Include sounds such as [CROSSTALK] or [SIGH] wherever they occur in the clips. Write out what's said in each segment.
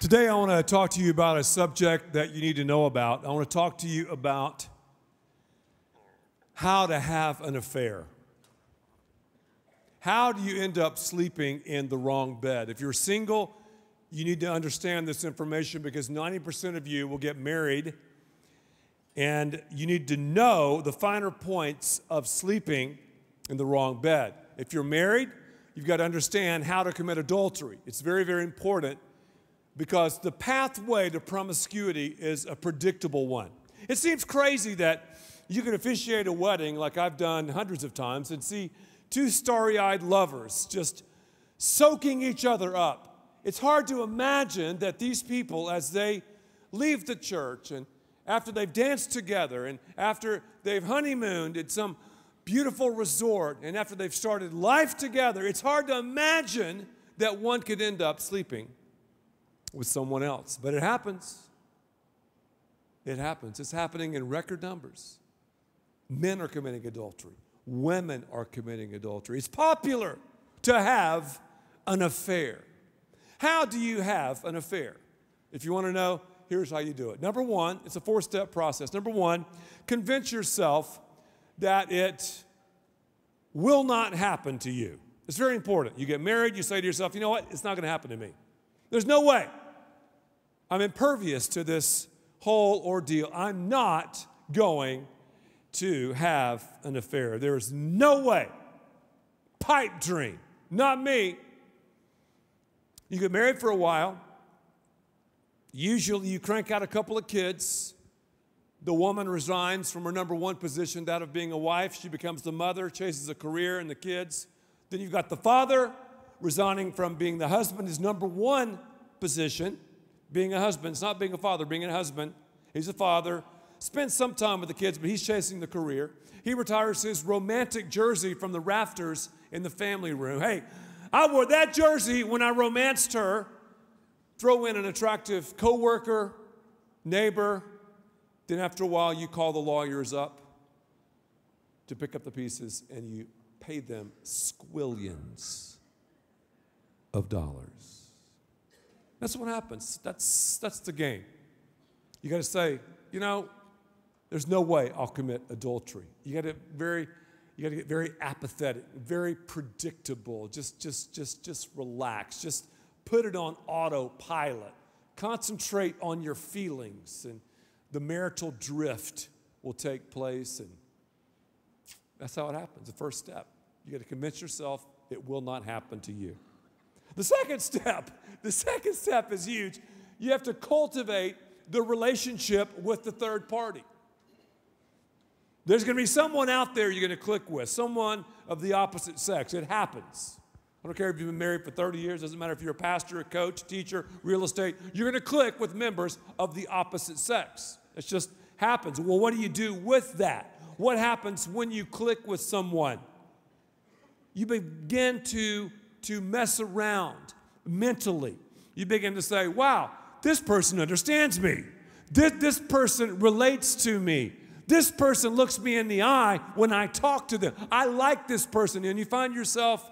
Today, I want to talk to you about a subject that you need to know about. I want to talk to you about how to have an affair. How do you end up sleeping in the wrong bed? If you're single, you need to understand this information because 90% of you will get married, and you need to know the finer points of sleeping in the wrong bed. If you're married, you've got to understand how to commit adultery. It's very, very important because the pathway to promiscuity is a predictable one. It seems crazy that you can officiate a wedding like I've done hundreds of times and see two starry eyed lovers just soaking each other up. It's hard to imagine that these people, as they leave the church and after they've danced together and after they've honeymooned at some beautiful resort and after they've started life together, it's hard to imagine that one could end up sleeping with someone else. But it happens. It happens. It's happening in record numbers. Men are committing adultery, women are committing adultery. It's popular to have an affair. How do you have an affair? If you want to know, here's how you do it. Number one, it's a four step process. Number one, convince yourself that it will not happen to you. It's very important. You get married, you say to yourself, you know what? It's not going to happen to me. There's no way. I'm impervious to this whole ordeal. I'm not going to have an affair. There is no way. Pipe dream. Not me. You get married for a while. Usually you crank out a couple of kids. The woman resigns from her number one position, that of being a wife. She becomes the mother, chases a career and the kids. Then you've got the father resigning from being the husband, his number one position, being a husband. It's not being a father, being a husband. He's a father spends some time with the kids, but he's chasing the career. He retires his romantic jersey from the rafters in the family room. Hey, I wore that jersey when I romanced her. Throw in an attractive coworker, neighbor. Then after a while, you call the lawyers up to pick up the pieces and you pay them squillions of dollars. That's what happens. That's, that's the game. You got to say, you know, there's no way I'll commit adultery. You got to very you got to get very apathetic, very predictable. Just just just just relax. Just put it on autopilot. Concentrate on your feelings and the marital drift will take place and that's how it happens. The first step. You got to convince yourself it will not happen to you. The second step, [LAUGHS] the second step is huge. You have to cultivate the relationship with the third party. There's going to be someone out there you're going to click with, someone of the opposite sex. It happens. I don't care if you've been married for 30 years, doesn't matter if you're a pastor, a coach, teacher, real estate, you're going to click with members of the opposite sex. It just happens. Well, what do you do with that? What happens when you click with someone? You begin to, to mess around mentally. You begin to say, wow, this person understands me. This, this person relates to me. This person looks me in the eye when I talk to them. I like this person. And you find yourself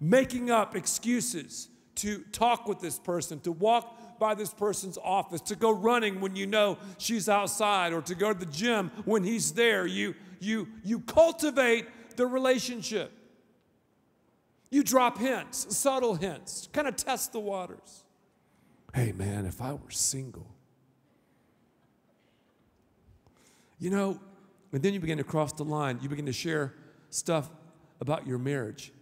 making up excuses to talk with this person, to walk by this person's office, to go running when you know she's outside, or to go to the gym when he's there. You, you, you cultivate the relationship. You drop hints, subtle hints, kind of test the waters. Hey, man, if I were single, You know, and then you begin to cross the line. You begin to share stuff about your marriage.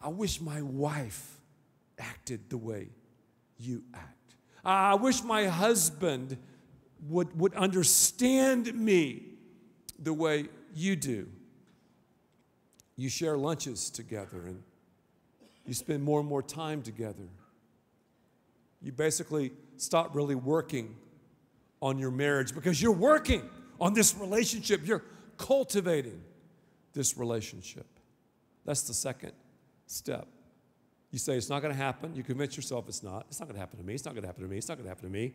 I wish my wife acted the way you act. I wish my husband would, would understand me the way you do. You share lunches together and you spend more and more time together. You basically stop really working on your marriage because you're working on this relationship. You're cultivating this relationship. That's the second step. You say it's not going to happen. You convince yourself it's not. It's not going to happen to me. It's not going to happen to me. It's not going to happen to me.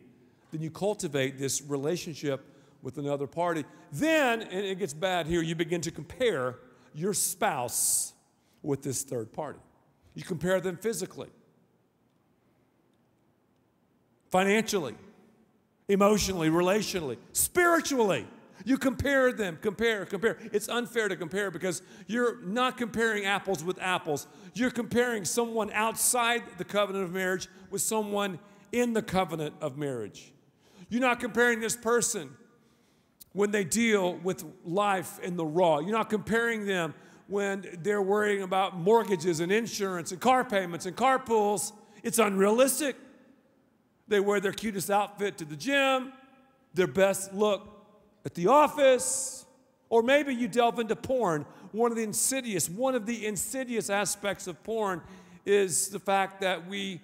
Then you cultivate this relationship with another party. Then, and it gets bad here, you begin to compare your spouse with this third party. You compare them physically. financially, emotionally, relationally, spiritually. You compare them, compare, compare. It's unfair to compare because you're not comparing apples with apples. You're comparing someone outside the covenant of marriage with someone in the covenant of marriage. You're not comparing this person when they deal with life in the raw. You're not comparing them when they're worrying about mortgages and insurance and car payments and car pools. It's unrealistic. They wear their cutest outfit to the gym, their best look at the office, or maybe you delve into porn. One of the insidious, one of the insidious aspects of porn is the fact that we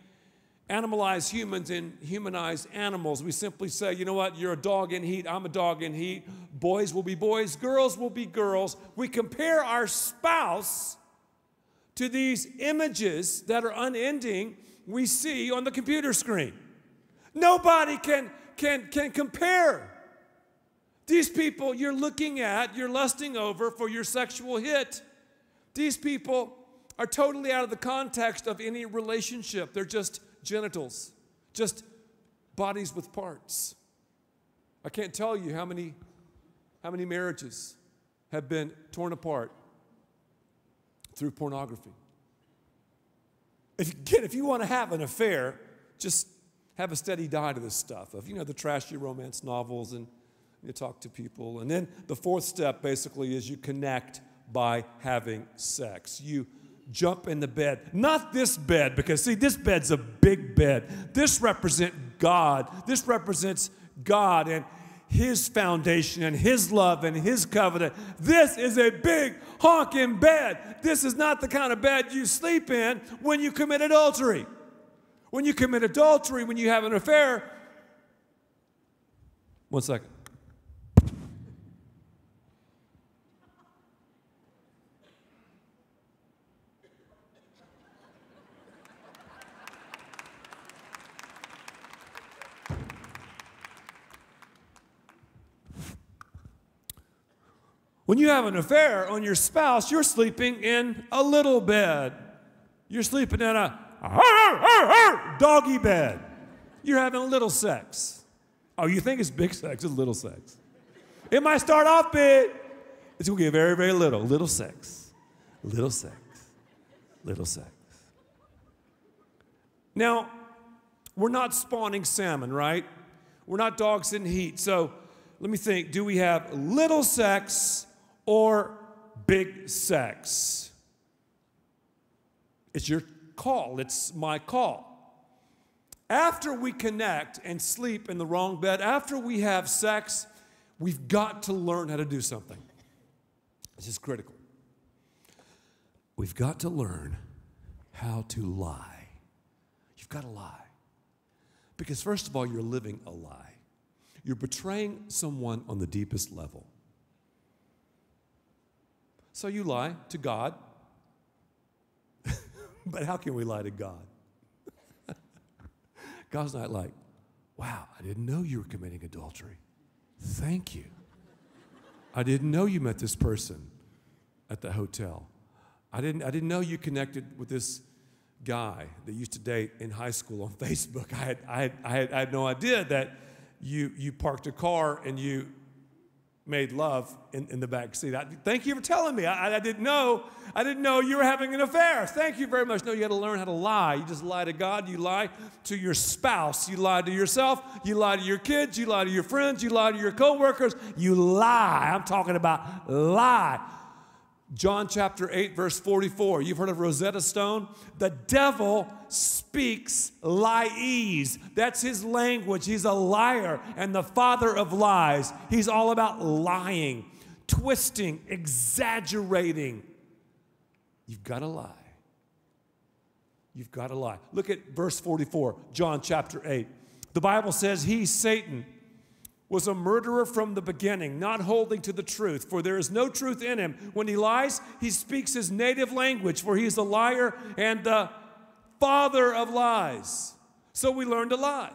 animalize humans and humanize animals. We simply say, you know what, you're a dog in heat, I'm a dog in heat. Boys will be boys, girls will be girls. We compare our spouse to these images that are unending we see on the computer screen. Nobody can, can, can compare. These people you're looking at, you're lusting over for your sexual hit. These people are totally out of the context of any relationship. They're just genitals, just bodies with parts. I can't tell you how many, how many marriages have been torn apart through pornography. If, again, if you want to have an affair, just have a steady diet of this stuff, of, you know, the trashy romance novels, and you talk to people. And then the fourth step basically is you connect by having sex. You jump in the bed. Not this bed, because see, this bed's a big bed. This represents God. This represents God and His foundation and His love and His covenant. This is a big honking bed. This is not the kind of bed you sleep in when you commit adultery. When you commit adultery, when you have an affair, one second. When you have an affair on your spouse, you're sleeping in a little bed. You're sleeping in a doggy bed. You're having a little sex. Oh, you think it's big sex? It's little sex. It might start off big. It's going to get very, very little. Little sex. Little sex. Little sex. Now, we're not spawning salmon, right? We're not dogs in heat. So let me think do we have little sex or big sex. It's your call, it's my call. After we connect and sleep in the wrong bed, after we have sex, we've got to learn how to do something. This is critical. We've got to learn how to lie. You've got to lie. Because, first of all, you're living a lie. You're betraying someone on the deepest level. So you lie to God. [LAUGHS] but how can we lie to God? [LAUGHS] God's not like, wow, I didn't know you were committing adultery. Thank you. I didn't know you met this person at the hotel. I didn't, I didn't know you connected with this guy that used to date in high school on [LAUGHS] Facebook. I had, I had, I had, I had no idea that you, you parked a car and you made love in, in the back seat. I, thank you for telling me. I, I, didn't know. I didn't know you were having an affair. Thank you very much. No, you got to learn how to lie. You just lie to God. You lie to your spouse. You lie to yourself. You lie to your kids. You lie to your friends. You lie to your coworkers. You lie. I'm talking about lie. John chapter 8, verse 44. You've heard of Rosetta Stone? The devil speaks lies. That's his language. He's a liar and the father of lies. He's all about lying, twisting, exaggerating. You've got to lie. You've got to lie. Look at verse 44, John chapter 8. The Bible says, He, Satan, was a murderer from the beginning, not holding to the truth, for there is no truth in him. When he lies, he speaks his native language, for he is a liar and the father of lies. So we learn to lie.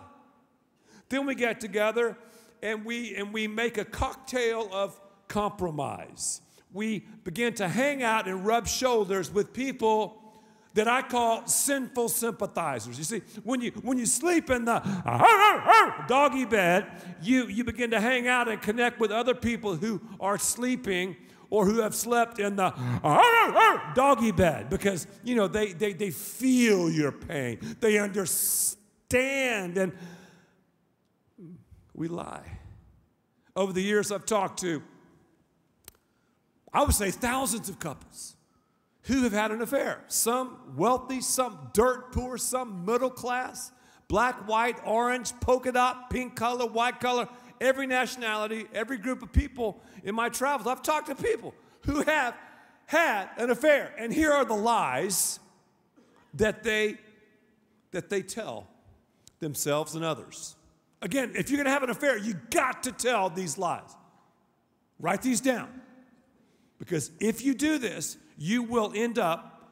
Then we get together and we and we make a cocktail of compromise. We begin to hang out and rub shoulders with people that I call sinful sympathizers. You see, when you when you sleep in the doggy bed, you, you begin to hang out and connect with other people who are sleeping or who have slept in the doggy bed because you know they, they, they feel your pain. They understand and we lie. Over the years I've talked to I would say thousands of couples who have had an affair. Some wealthy, some dirt poor, some middle class, black, white, orange, polka dot, pink color, white color, every nationality, every group of people in my travels. I've talked to people who have had an affair. And here are the lies that they that they tell themselves and others. Again, if you're going to have an affair, you got to tell these lies. Write these down. Because if you do this, you will end up,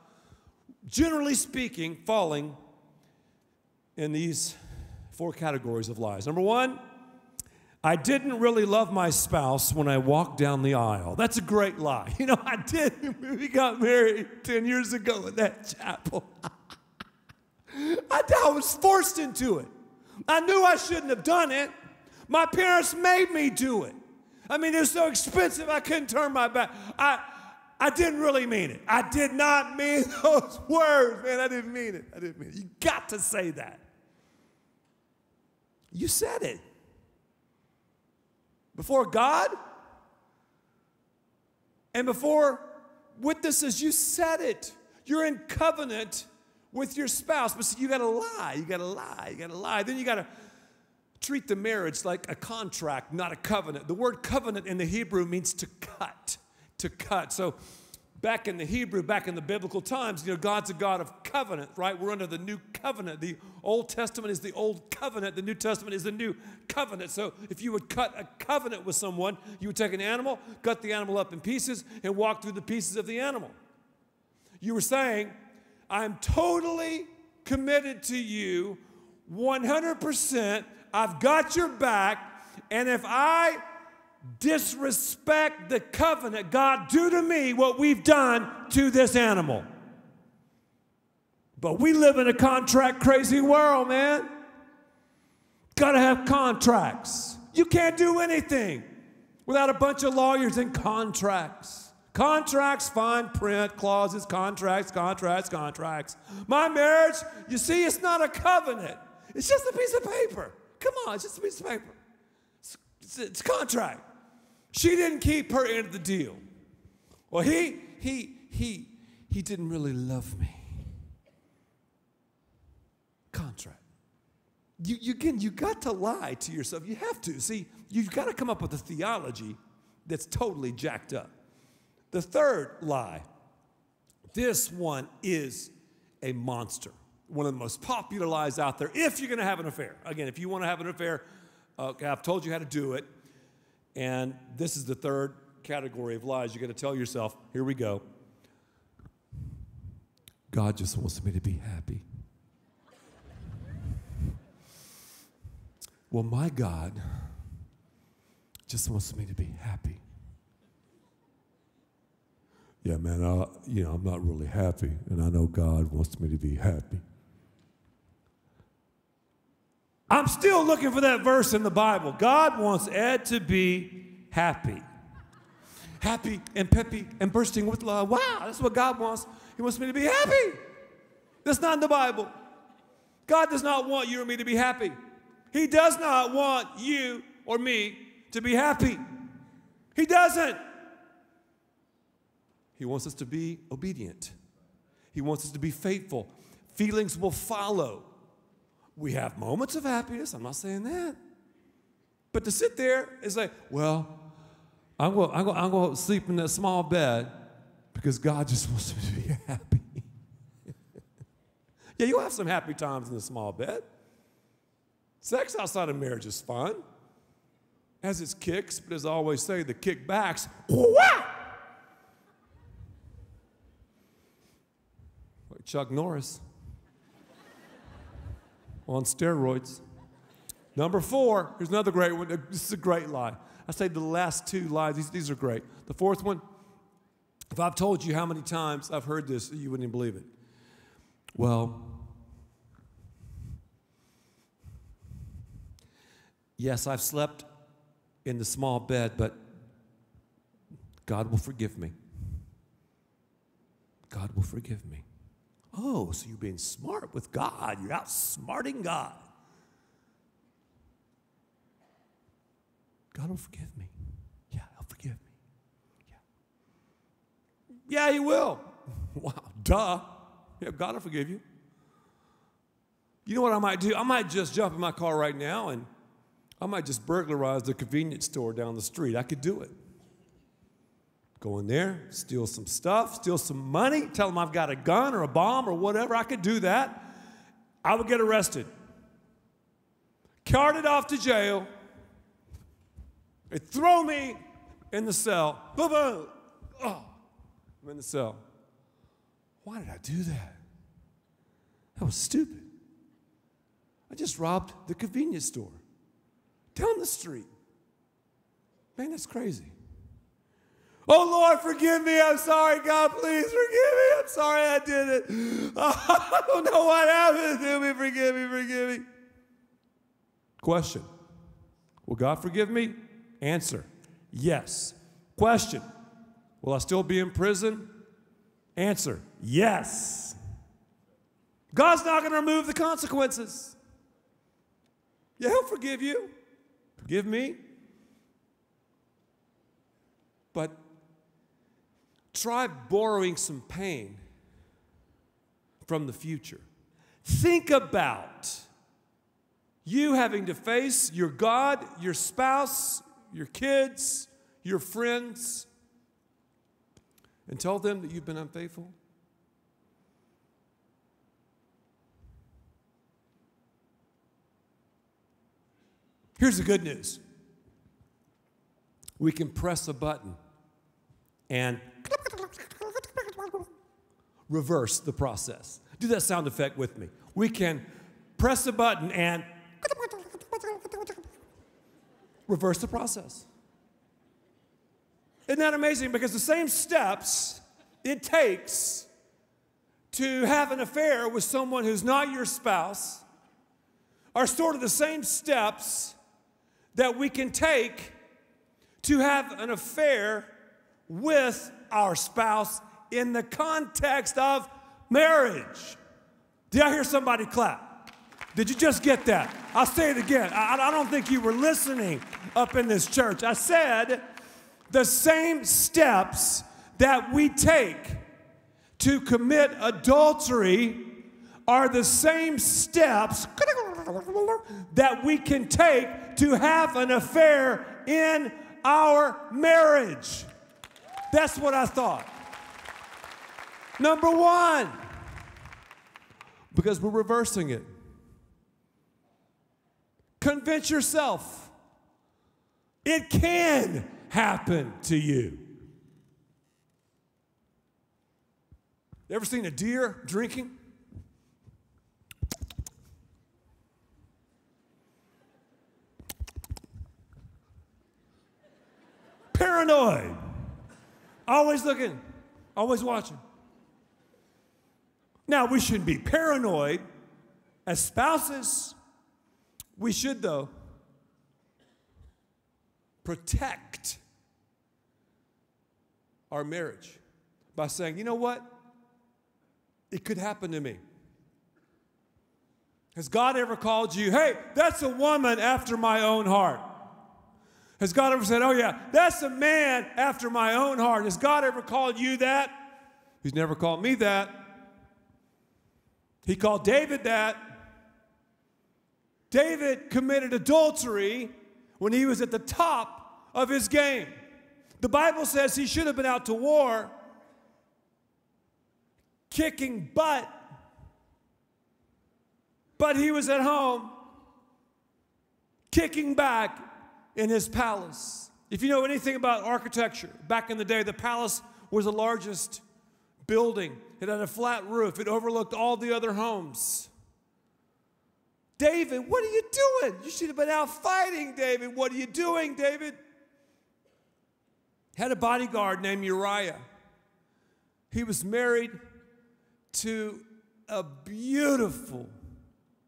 generally speaking, falling in these four categories of lies. Number one, I didn't really love my spouse when I walked down the aisle. That's a great lie. [LAUGHS] You know, I did. We got married 10 years ago in that chapel. [LAUGHS] I, I was forced into it. I knew I shouldn't have done it. My parents made me do it. I mean, it was so expensive I couldn't turn my back. I, I didn't really mean it. I did not mean [LAUGHS] those words, man. I didn't mean it. I didn't mean it. You got to say that. You said it. Before God and before witnesses, you said it. You're in covenant with your spouse. But see, you got to lie. You got to lie. You got to lie. Then you got to treat the marriage like a contract, not a covenant. The word covenant in the Hebrew means to cut to cut. So back in the Hebrew, back in the biblical times, you know, God's a God of covenant, right? We're under the new covenant. The Old Testament is the old covenant, the New Testament is the new covenant. So if you would cut a covenant with someone, you would take an animal, cut the animal up in pieces, and walk through the pieces of the animal. You were saying, I'm totally committed to you 100%. I've got your back. And if I disrespect the covenant, God, do to me what we've done to this animal. But we live in a contract crazy world, man. Gotta have contracts. You can't do anything without a bunch of lawyers and contracts. Contracts, fine print, clauses, contracts, contracts, contracts. My marriage, you see, it's not a covenant. It's just a piece of paper. Come on, it's just a piece of paper. It's, it's, it's a contract. She didn't keep her end of the deal. Well, he, he, he, he didn't really love me. Contract. You, you, again, you got to lie to yourself. You have to. See, you've got to come up with a theology that's totally jacked up. The third lie this one is a monster. One of the most popular lies out there if you're going to have an affair. Again, if you want to have an affair, okay, I've told you how to do it. And this is the third category of lies you got to tell yourself here we go. God just wants me to be happy. Well, my God just wants me to be happy. Yeah, man, I, you know, I'm not really happy, and I know God wants me to be happy. I'm still looking for that verse in the Bible. God wants Ed to be happy. Happy and peppy and bursting with love. Wow, that's what God wants. He wants me to be happy. That's not in the Bible. God does not want you or me to be happy. He does not want you or me to be happy. He doesn't. He wants us to be obedient. He wants us to be faithful. Feelings will follow. We have moments of happiness. I'm not saying that. But to sit there is like, well, I'm going, I'm, going, I'm going to sleep in that small bed because God just [LAUGHS] wants me to be happy. [LAUGHS] yeah, you'll have some happy times in the small bed. Sex outside of marriage is fun. Has its kicks, but as I always say, the kickbacks, like Chuck Norris on steroids. Number four, here's another great one. This is a great lie. I say the last two lies, these, these are great. The fourth one, if I've told you how many times I've heard this, you wouldn't even believe it. Well, yes, I've slept in the small bed, but God will forgive me. God will forgive me. Oh, so you're being smart with God. You're outsmarting God. God will forgive me. Yeah, He'll forgive me. Yeah. Yeah, He will. [LAUGHS] Wow, duh. Yeah, God will forgive you. You know what I might do? I might just jump in my car right now and I might just burglarize the convenience store down the street. I could do it. Go in there, steal some stuff, steal some money, tell them I've got a gun or a bomb or whatever. I could do that. I would get arrested, carted off to jail, they throw me in the cell. Boom, boom. Oh, I'm in the cell. Why did I do that? That was stupid. I just robbed the convenience store down the street. Man, that's crazy. Oh Lord, forgive me. I'm sorry. God, please forgive me. I'm sorry I did it. [LAUGHS] I don't know what happened to me. Forgive me. Forgive me. Question Will God forgive me? Answer Yes. Question Will I still be in prison? Answer Yes. God's not going to remove the consequences. Yeah, He'll forgive you. Forgive me. But try borrowing some pain from the future. Think about you having to face your God, your spouse, your kids, your friends, and tell them that you've been unfaithful. Here's the good news we can press a button and reverse the process. Do that sound effect with me. We can press a button and reverse the process. Isn't that amazing? Because the same steps it takes to have an affair with someone who's not your spouse are sort of the same steps that we can take to have an affair with our spouse in the context of marriage. Did I hear somebody clap? Did you just get that? I'll say it again. I, I don't think you were listening up in this church. I said the same steps that we take to commit adultery are the same steps that we can take to have an affair in our marriage. That's what I thought. Number one, because we're reversing it. Convince yourself it can happen to you. Ever seen a deer drinking? Paranoid. Always looking, always watching. Now, we shouldn't be paranoid as spouses. We should, though, protect our marriage by saying, you know what? It could happen to me. Has God ever called you, hey, that's a woman after my own heart? Has God ever said, oh, yeah, that's a man after my own heart? Has God ever called you that? He's never called me that. He called David that. David committed adultery when he was at the top of his game. The Bible says he should have been out to war, kicking butt, but he was at home, kicking back in his palace. If you know anything about architecture, back in the day, the palace was the largest building. It had a flat roof, it overlooked all the other homes. David, what are you doing? You should have been out fighting, David. What are you doing, David? Had a bodyguard named Uriah. He was married to a beautiful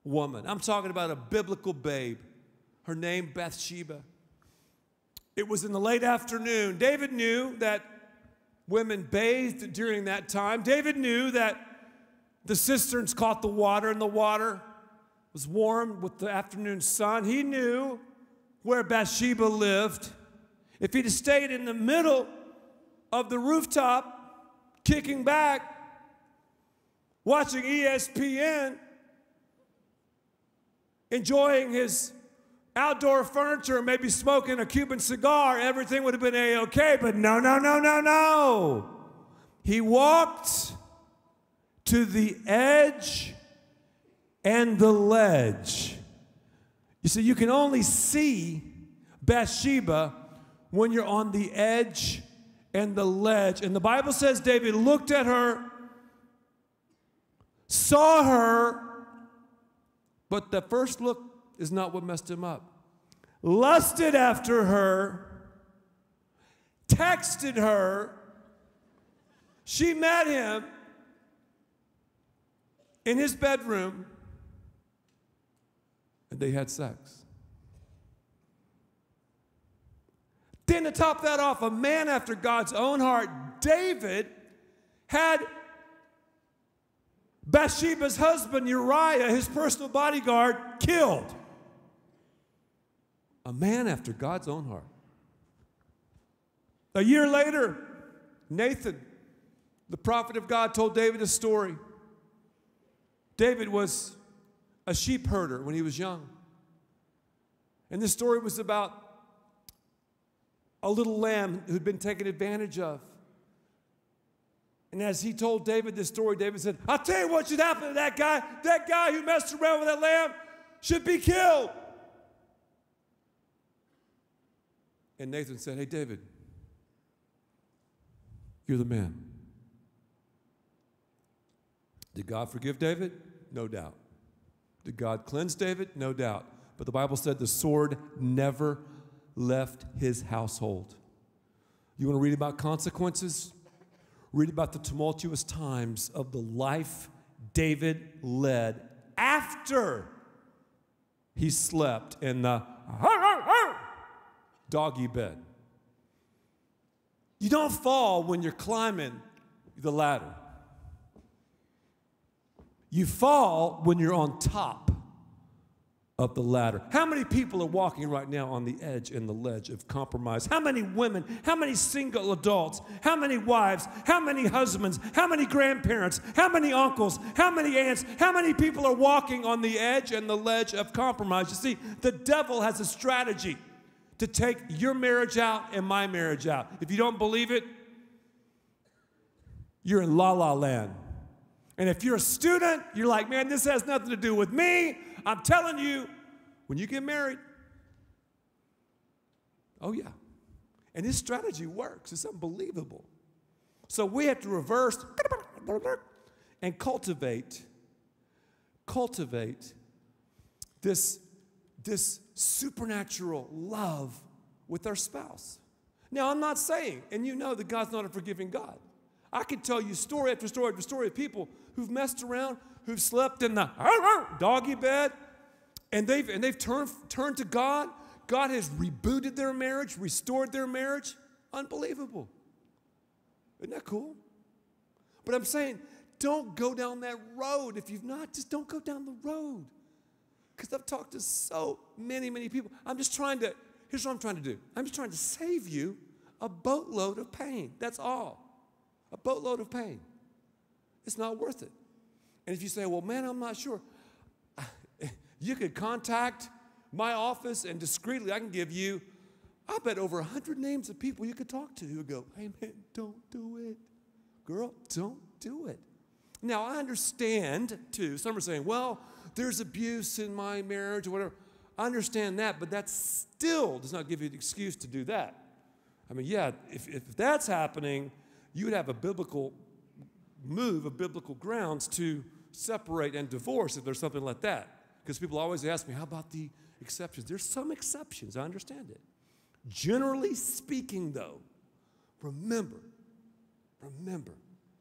woman. I'm talking about a biblical babe. Her name, Bathsheba. It was in the late afternoon. David knew that women bathed during that time. David knew that the cisterns caught the water, and the water was warm with the afternoon sun. He knew where Bathsheba lived. If he'd stayed in the middle of the rooftop, kicking back, watching ESPN, enjoying his outdoor furniture, maybe smoking a Cuban cigar, everything would have been a okay. But no, no, no, no, no. He walked to the edge and the ledge. You see, you can only see Bathsheba when you're on the edge and the ledge. And the Bible says David looked at her, saw her, but the first look is not what messed him up. Lusted after her, texted her, she met him in his bedroom, and they had sex. Then, to top that off, a man after God's own heart, David, had Bathsheba's husband, Uriah, his personal bodyguard, killed. A man after God's own heart. A year later, Nathan, the prophet of God, told David a story. David was a sheep herder when he was young. And this story was about a little lamb who'd been taken advantage of. And as he told David this story, David said, I'll tell you what should happen to that guy. That guy who messed around with that lamb should be killed. And Nathan said, Hey, David, you're the man. Did God forgive David? No doubt. Did God cleanse David? No doubt. But the Bible said the sword never left his household. You want to read about consequences? Read about the tumultuous times of the life David led after he slept in the doggy bed. You don't fall when you're climbing the ladder. You fall when you're on top of the ladder. How many people are walking right now on the edge and the ledge of compromise? How many women, how many single adults, how many wives, how many husbands, how many grandparents, how many uncles, how many aunts, how many people are walking on the edge and the ledge of compromise? You see, the devil has a strategy to take your marriage out and my marriage out. If you don't believe it, you're in la la land. And if you're a student, you're like, man, this has nothing to do with me. I'm telling you, when you get married, oh yeah. And this strategy works. It's unbelievable. So we have to reverse and cultivate, cultivate this, this supernatural love with our spouse. Now, I'm not saying, and you know that God's not a forgiving God. I can tell you story after story after story of people who've messed around, who've slept in the doggy bed, and they've, and they've turned, turned to God. God has rebooted their marriage, restored their marriage. Unbelievable. Isn't that cool? But I'm saying, don't go down that road. If you've not, just don't go down the road. Because I've talked to so many, many people. I'm just trying to, here's what I'm trying to do I'm just trying to save you a boatload of pain. That's all. A boatload of pain. It's not worth it. And if you say, well, man, I'm not sure, [LAUGHS] you could contact my office and discreetly, I can give you, I bet over 100 names of people you could talk to who go, hey, man, don't do it. Girl, don't do it. Now, I understand too. Some are saying, well, there's abuse in my marriage or whatever. I understand that, but that still does not give you the excuse to do that. I mean, yeah, if, if that's happening, you would have a biblical move, a biblical grounds to separate and divorce if there's something like that. Because people always ask me, how about the exceptions? There's some exceptions, I understand it. Generally speaking, though, remember, remember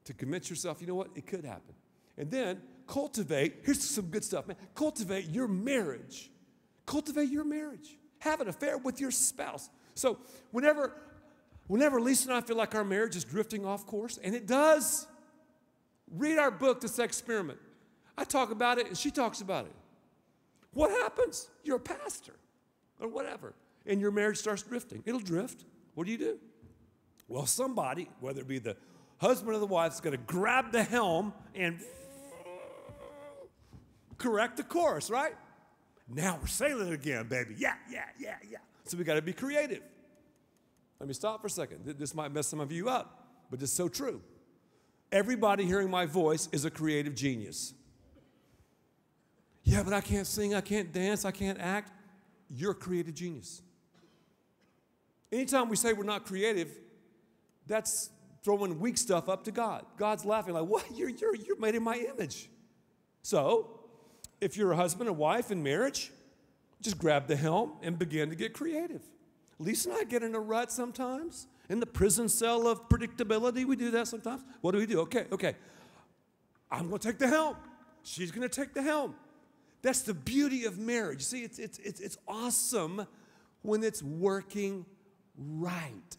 to convince yourself, you know what, it could happen. And then cultivate, here's some good stuff, man. Cultivate your marriage. Cultivate your marriage. Have an affair with your spouse. So whenever, whenever Lisa and I feel like our marriage is drifting off course, and it does, read our book, The Sexperiment. I talk about it and she talks about it. What happens? You're a pastor or whatever, and your marriage starts drifting. It'll drift. What do you do? Well, somebody, whether it be the husband or the wife, is going to grab the helm and correct the course, right? Now we're sailing again, baby. Yeah, yeah, yeah, yeah. So we got to be creative. Let me stop for a second. This might mess some of you up, but it's so true. Everybody hearing my voice is a creative genius. Yeah, but I can't sing, I can't dance, I can't act. You're a creative genius. Anytime we say we're not creative, that's throwing weak stuff up to God. God's laughing like, what? You're, you're, you're made in my image. So, if you're a husband and wife in marriage, just grab the helm and begin to get creative. Lisa and I get in a rut sometimes. In the prison cell of predictability, we do that sometimes. What do we do? Okay, okay. I'm going to take the helm. She's going to take the helm. That's the beauty of marriage. See, it's, it's, it's, it's awesome when it's working right.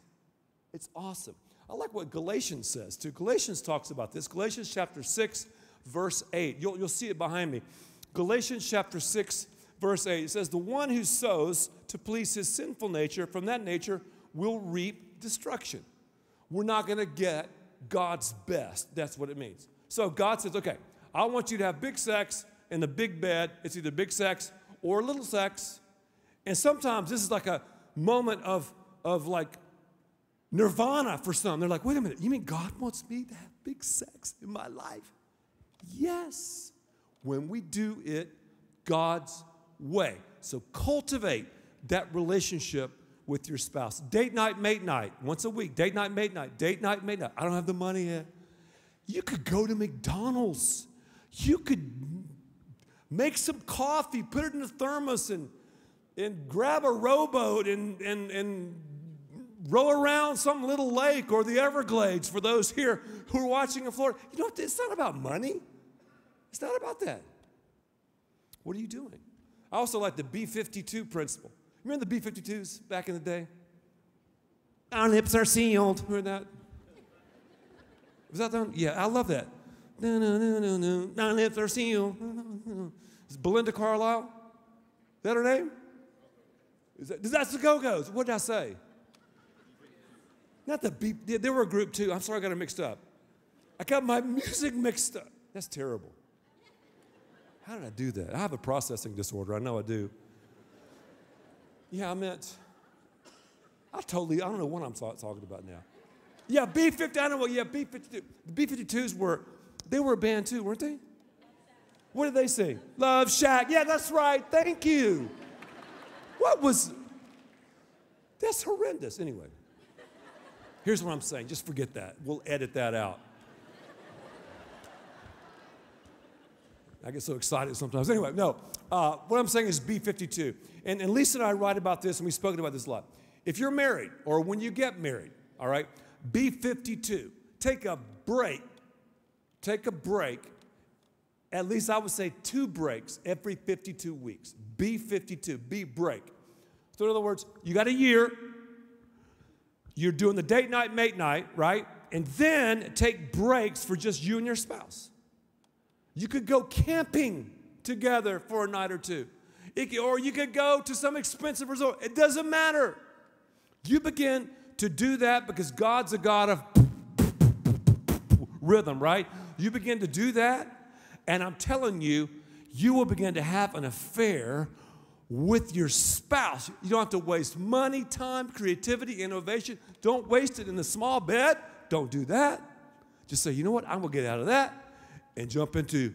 It's awesome. I like what Galatians says too. Galatians talks about this. Galatians chapter 6, verse 8. You'll, you'll see it behind me. Galatians chapter 6, verse 8. It says, The one who sows to please his sinful nature, from that nature will reap destruction. We're not going to get God's best. That's what it means. So God says, Okay, I want you to have big sex in the big bed. It's either big sex or little sex. And sometimes this is like a moment of, of like nirvana for some. They're like, wait a minute, you mean God wants me to have big sex in my life? Yes, when we do it God's way. So cultivate that relationship with your spouse. Date night, mate night, once a week. Date night, mate night. Date night, mate night. I don't have the money yet. You could go to McDonald's. You could Make some coffee, put it in a thermos, and, and grab a rowboat and, and, and row around some little lake or the Everglades for those here who are watching in Florida. You know, it's not about money. It's not about that. What are you doing? I also like the B 52 principle. Remember the B 52s back in the day? Our lips are sealed. Remember that? Was that done? Yeah, I love that. No, no, no, no, no. My lips are sealed. Is Belinda Carlisle? Is that her name? Is that, that's the Go-Go's. What did I say? Not the beep. They were a group too. I'm sorry I got it mixed up. I got my music mixed up. That's terrible. How did I do that? I have a processing disorder. I know I do. Yeah, I meant, I totally, I don't know what I'm talking about now. Yeah, B-50, I know what, yeah, B-52. The B-52s were they were a band too, weren't they? What did they sing? Love Shack. Yeah, that's right. Thank you. What was. That's horrendous. Anyway, here's what I'm saying. Just forget that. We'll edit that out. I get so excited sometimes. [LAUGHS] Anyway, no. Uh, what I'm saying is B 52. And, and Lisa and I write about this, and we've spoken about this a lot. If you're married, or when you get married, all right, B 52. Take a break take a break, at least I would say two breaks every 52 weeks. B 52, B break. So, in other words, you got a year, you're doing the date night, mate night, right? And then take breaks for just you and your spouse. You could go camping together for a night or two, or you could go to some expensive resort. It doesn't matter. You begin to do that because God's a God of rhythm, right? You begin to do that, and I'm telling you, you will begin to have an affair with your spouse. You don't have to waste money, time, creativity, innovation. Don't waste it in the small bed. Don't do that. Just say, you know what? I'm going to get out of that and jump into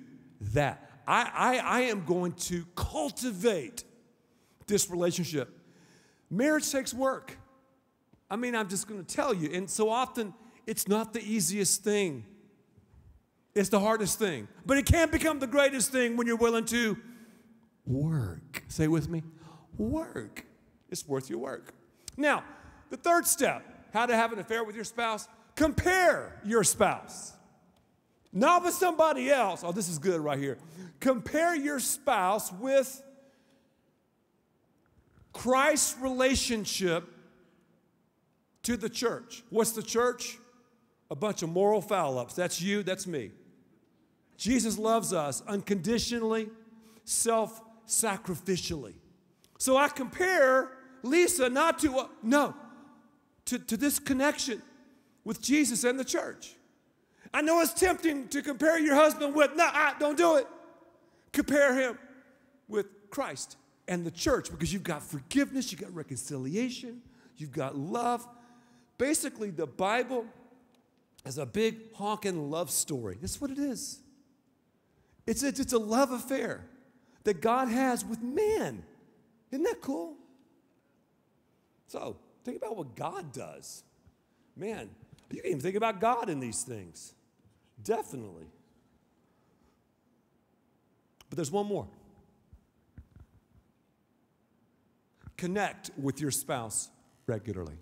that. I, I, I am going to cultivate this relationship. Marriage takes work. I mean, I'm just going to tell you. And so often, it's not the easiest thing. It's the hardest thing. But it can become the greatest thing when you're willing to work. Say with me work. It's worth your work. Now, the third step how to have an affair with your spouse compare your spouse. Not with somebody else. Oh, this is good right here. Compare your spouse with Christ's relationship to the church. What's the church? A bunch of moral foul ups. That's you, that's me. Jesus loves us unconditionally, self sacrificially. So I compare Lisa not to, uh, no, to, to this connection with Jesus and the church. I know it's tempting to compare your husband with, no, I, don't do it. Compare him with Christ and the church because you've got forgiveness, you've got reconciliation, you've got love. Basically, the Bible is a big honking love story. That's what it is. It's a, it's a love affair that God has with man. Isn't that cool? So, think about what God does. Man, you can even think about God in these things. Definitely. But there's one more. Connect with your spouse regularly.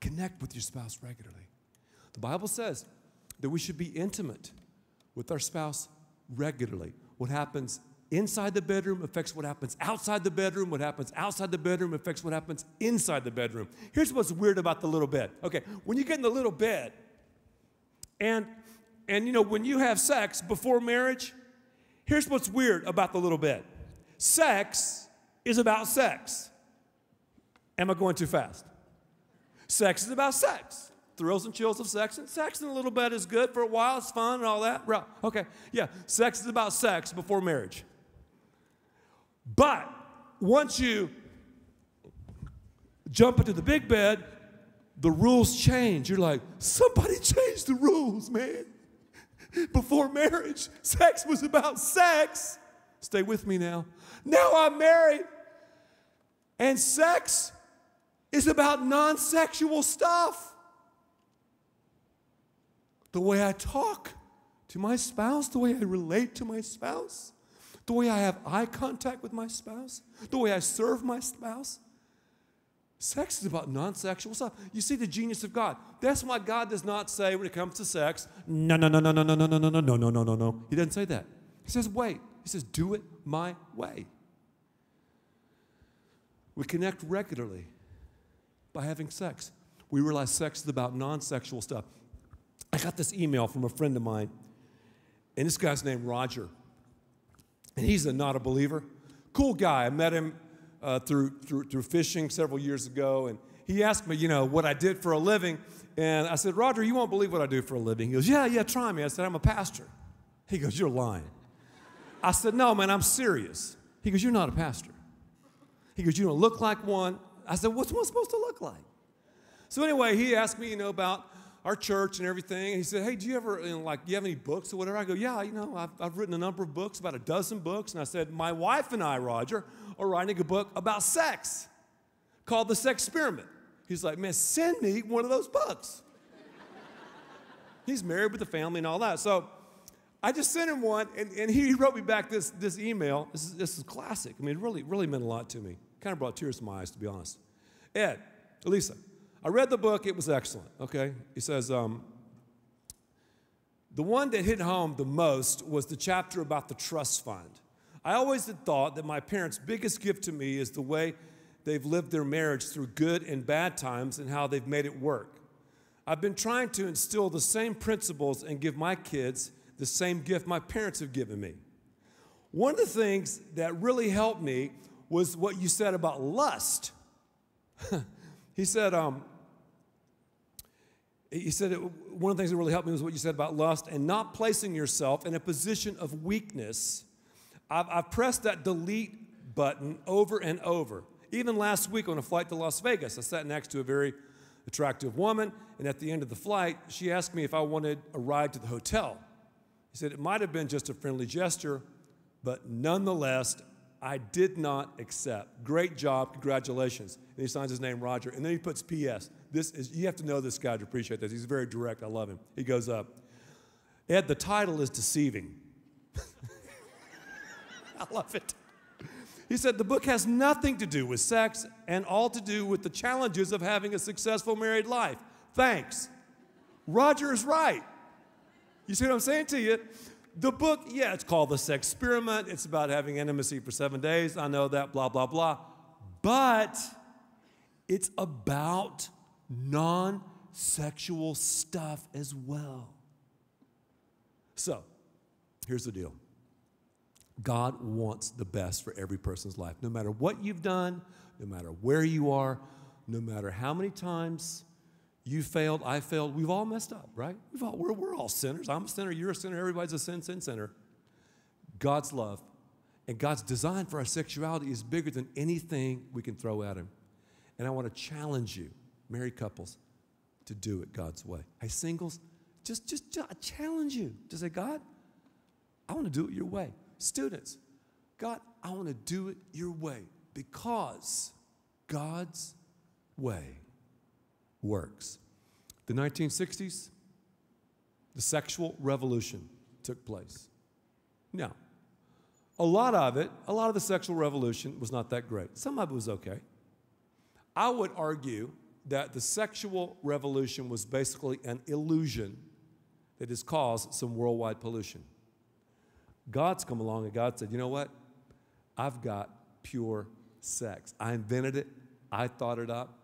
Connect with your spouse regularly. The Bible says that we should be intimate with our spouse regularly. What happens inside the bedroom affects what happens outside the bedroom. What happens outside the bedroom affects what happens inside the bedroom. Here's what's weird about the little bed. Okay, when you get in the little bed, and and you know when you have sex before marriage, here's what's weird about the little bed. Sex is about sex. Am I going too fast? Sex is about sex thrills and chills of sex. And sex in a little bed is good for a while, it's fun and all that. Okay, yeah, sex is about sex before marriage. But once you jump into the big bed, the rules change. You're like, somebody [LAUGHS] changed the rules, man. [LAUGHS] Before marriage, sex was about sex. Stay with me now. Now I'm married, and sex is about non sexual stuff the way I talk to my spouse, the way I relate to my spouse, the way I have eye contact with my spouse, the way I serve my spouse. Sex is about non sexual stuff. You see the genius of God. That's why God does not say when it comes to sex, no, no, no, no, no, no, no, no, no, no, no, no, no, no. He doesn't say that. He says, wait. He says, do it my way. We connect regularly by having sex. We realize sex is about non sexual stuff. I got this email from a friend of mine, and this guy's named Roger. And he's a not a believer. Cool guy. I met him uh, through, through, through fishing several years ago, and he asked me, you know, what I did for a living. And I said, Roger, you won't believe what I do for a living. He goes, Yeah, yeah, try me. I said, I'm a pastor. He goes, You're lying. I said, No, man, I'm serious. He goes, You're not a pastor. He goes, You don't look like one. I said, What's one supposed to look like? So, anyway, he asked me, you know, about our church and everything. And he said, Hey, do you ever, you know, like, do you have any books or whatever? I go, Yeah, you know, I've, I've written a number of books, about a dozen books. And I said, My wife and I, Roger, are writing a book about sex called The Sexperiment. He's like, Man, send me one of those books. He's married with a family and all that. So I just sent him one, and, and he wrote me back this, this email. This is, this is classic. I mean, it really, really meant a lot to me. Kind of brought tears to my eyes, to be honest. Ed, Elisa, I read the book, it was excellent, okay? He says, um, the one that hit home the most was the chapter about the trust fund. I always had thought that my parents' biggest gift to me is the way they've lived their marriage through good and bad times and how they've made it work. I've been trying to instill the same principles and give my kids the same gift my parents have given me. One of the things that really helped me was what you said about lust. [LAUGHS] he said, um, he said, it, one of the things that really helped me was what you said about lust and not placing yourself in a position of weakness. I've, I've pressed that delete button over and over. Even last week on a flight to Las Vegas, I sat next to a very attractive woman, and at the end of the flight, she asked me if I wanted a ride to the hotel. He said it might have been just a friendly gesture, but nonetheless, I did not accept. Great job, congratulations. And he signs his name, Roger. And then he puts P.S. This is, you have to know this guy to appreciate this. He's very direct. I love him. He goes up. Ed, the title is Deceiving. [LAUGHS] [LAUGHS] I love it. He said the book has nothing to do with sex and all to do with the challenges of having a successful married life. Thanks. Roger is right. You see what I'm saying to you? The book, yeah, it's called The Sexperiment. It's about having intimacy for seven days. I know that, blah, blah, blah. But it's about non sexual stuff as well. So, here's the deal God wants the best for every person's life. No matter what you've done, no matter where you are, no matter how many times you failed, I failed, we've all messed up, right? We've all, we're, we're all sinners. I'm a sinner, you're a sinner, everybody's a sin, sin, sinner. God's love and God's design for our sexuality is bigger than anything we can throw at Him. And I want to challenge you, married couples, to do it God's way. Hey, singles, just, just, just I challenge you to say, God, I want to do it your way. Students, God, I want to do it your way because God's way works. The 1960s, the sexual revolution took place. Now, a lot of it, a lot of the sexual revolution was not that great. Some of it was okay. I would argue that the sexual revolution was basically an illusion that has caused some worldwide pollution. God's come along and God said, you know what? I've got pure sex. I invented it, I thought it up,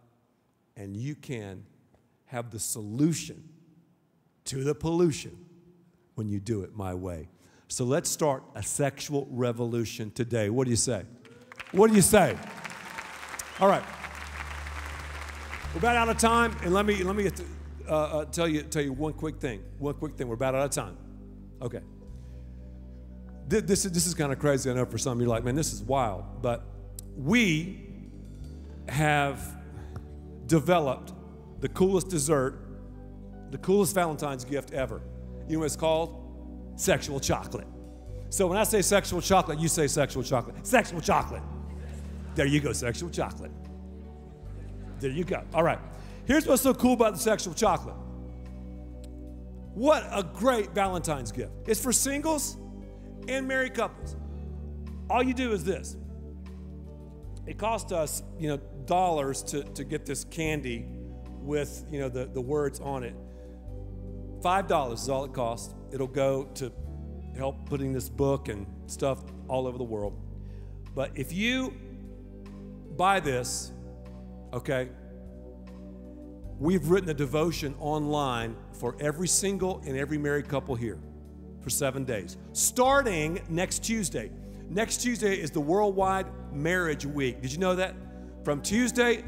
and you can have the solution to the pollution when you do it my way. So let's start a sexual revolution today. What do you say? What do you say? All right. We're about out of time, and let me let me uh, uh, tell you tell you one quick thing. One quick thing. We're about out of time. Okay. This, is this is kind of crazy. I know for some you're like, man, this is wild. But we have developed the coolest dessert, the coolest Valentine's gift ever. You know what it's called? Sexual chocolate. So when I say sexual chocolate, you say sexual chocolate. Sexual chocolate. There you go, sexual chocolate. There you go. All right. Here's what's so cool about the sexual chocolate. What a great Valentine's gift. It's for singles and married couples. All you do is this. It cost us, you know, dollars to, to get this candy with, you know, the, the words on it. Five dollars is all it costs. It'll go to help putting this book and stuff all over the world. But if you buy this, okay, we've written a devotion online for every single and every married couple here for seven days, starting next Tuesday. Next Tuesday is the Worldwide Marriage Week. Did you know that? From Tuesday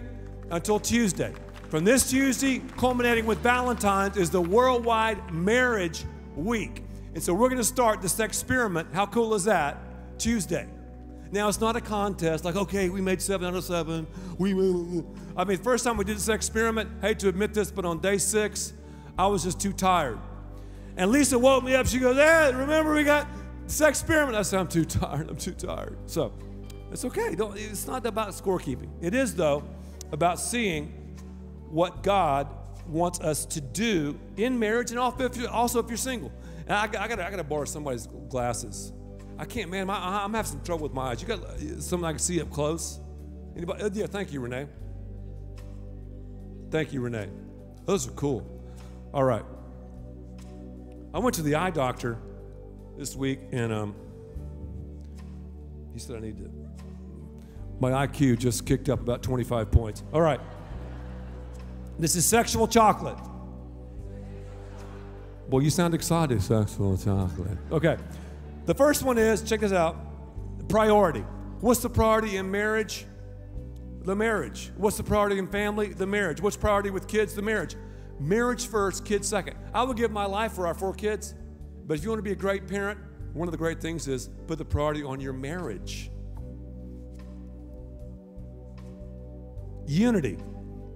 until Tuesday. From this Tuesday, culminating with Valentine's, is the Worldwide Marriage Week. And so we're going to start this experiment. How cool is that? Tuesday. Now, it's not a contest like, okay, we made seven out of seven. We, I mean, first time we did this experiment, hate to admit this, but on day six, I was just too tired. And Lisa woke me up. She goes, Hey, remember we got Sexperiment? I said, I'm too [LAUGHS] tired. I'm too tired. So it's okay. Don't, it's not about scorekeeping. It is, though, about seeing what God wants us to do in marriage and also if you're, single. And I, I got I to borrow somebody's glasses. I can't, man. My, I'm having some trouble with my eyes. You got something I can see up close? Anybody? Uh, yeah, thank you, Renee. Thank you, Renee. Those are cool. All right. I went to the eye doctor this week, and um, he said I need to. My IQ just kicked up about 25 points. All right. This is sexual chocolate. Well, you sound excited, sexual chocolate. Okay. The first one is check this out priority. What's the priority in marriage? The marriage. What's the priority in family? The marriage. What's priority with kids? The marriage. Marriage first, kids second. I would give my life for our four kids, but if you want to be a great parent, one of the great things is put the priority on your marriage. Unity.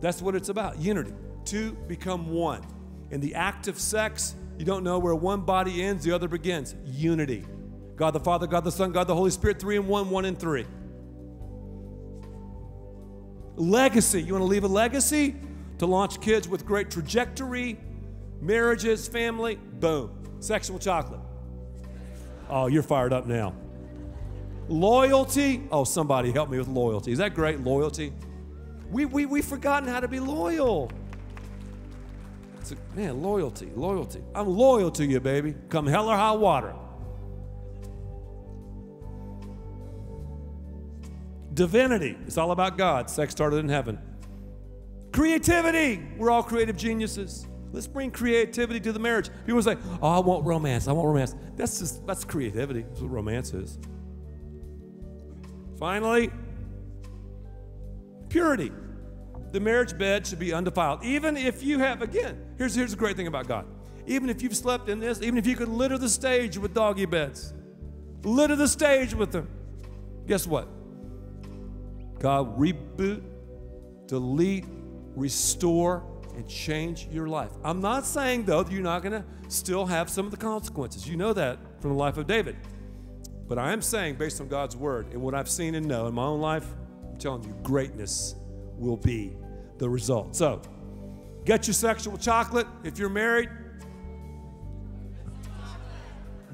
That's what it's about unity. Two become one. In the act of sex, you don't know where one body ends, the other begins. Unity. God the Father, God the Son, God the Holy Spirit, three and one, one and three. Legacy. You want to leave a legacy? To launch kids with great trajectory, marriages, family, boom. Sexual chocolate. Oh, you're fired up now. Loyalty. Oh, somebody help me with loyalty. Is that great? Loyalty. We, we, we've forgotten how to be loyal. It's a, man, loyalty, loyalty. I'm loyal to you, baby. Come hell or high water. Divinity. It's all about God. Sex started in heaven. Creativity. We're all creative geniuses. Let's bring creativity to the marriage. People say, "Oh, I want romance. I want romance." That's just that's creativity. That's what romance is. Finally, purity. The marriage bed should be undefiled. Even if you have, again, here's, here's the great thing about God. Even if you've slept in this, even if you could litter the stage with doggy beds, litter the stage with them, guess what? God reboot, delete, restore, and change your life. I'm not saying, though, that you're not going to still have some of the consequences. You know that from the life of David. But I am saying, based on God's word and what I've seen and know in my own life, I'm telling you, greatness will be the result. So, get your sexual chocolate if you're married.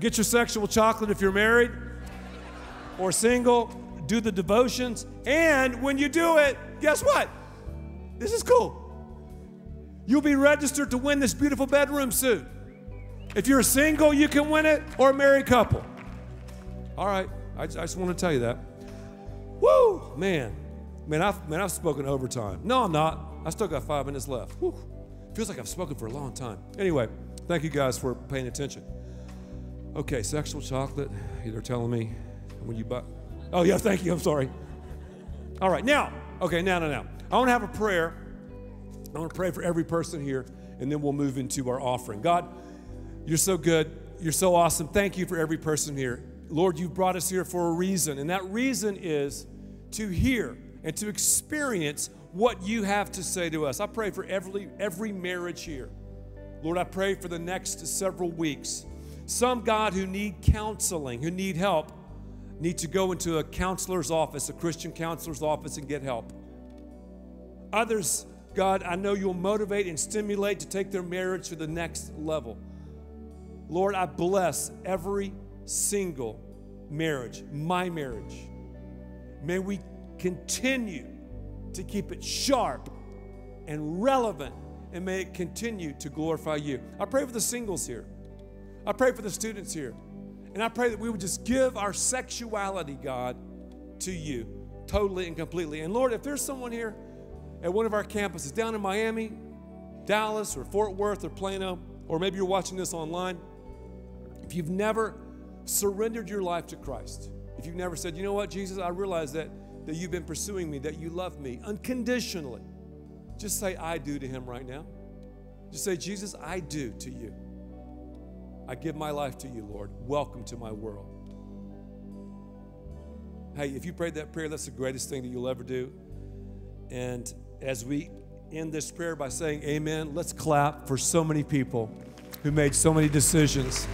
Get your sexual chocolate if you're married or single. Do the devotions. And when you do it, guess what? This is cool. You'll be registered to win this beautiful bedroom suit. If you're single, you can win it, or a married couple. All right, I just, I just want to tell you that. Woo, man, man, I've man, I've spoken overtime. No, I'm not. I still got five minutes left. Woo. Feels like I've spoken for a long time. Anyway, thank you guys for paying attention. Okay, sexual chocolate. They're telling me when you buy. Oh yeah, thank you. I'm sorry. All right, now, okay, now, now, now. I want to have a prayer I want to pray for every person here, and then we'll move into our offering. God, you're so good. You're so awesome. Thank you for every person here. Lord, you brought us here for a reason, and that reason is to hear and to experience what you have to say to us. I pray for every, every marriage here. Lord, I pray for the next several weeks. Some, God, who need counseling, who need help, need to go into a counselor's office, a Christian counselor's office, and get help. Others, God, I know you'll motivate and stimulate to take their marriage to the next level. Lord, I bless every single marriage, my marriage. May we continue to keep it sharp and relevant, and may it continue to glorify you. I pray for the singles here. I pray for the students here. And I pray that we would just give our sexuality, God, to you totally and completely. And Lord, if there's someone here, at one of our campuses down in Miami, Dallas, or Fort Worth, or Plano, or maybe you're watching this online, if you've never surrendered your life to Christ, if you've never said, you know what, Jesus, I realize that, that you've been pursuing me, that you love me unconditionally, just say, I do to Him right now. Just say, Jesus, I do to you. I give my life to you, Lord. Welcome to my world. Hey, if you prayed that prayer, that's the greatest thing that you'll ever do. And as we end this prayer by saying amen, let's clap for so many people who made so many decisions